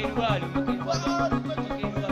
quem vale, meu quem vale, quem vale.